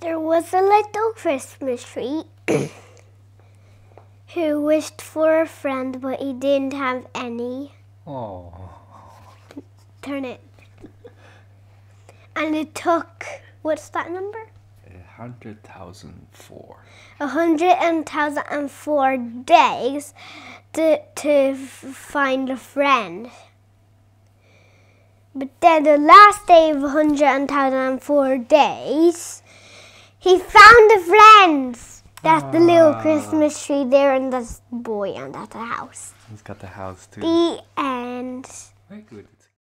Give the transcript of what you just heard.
There was a little Christmas tree who wished for a friend, but he didn't have any. Oh. Turn it. And it took, what's that number? A hundred thousand four. A hundred and thousand and four days to, to find a friend. But then the last day of a hundred and thousand and four days, he found a friend. That's the little Ah. Christmas tree there and this boy and that's the house. He's got the house too. The end. Very good.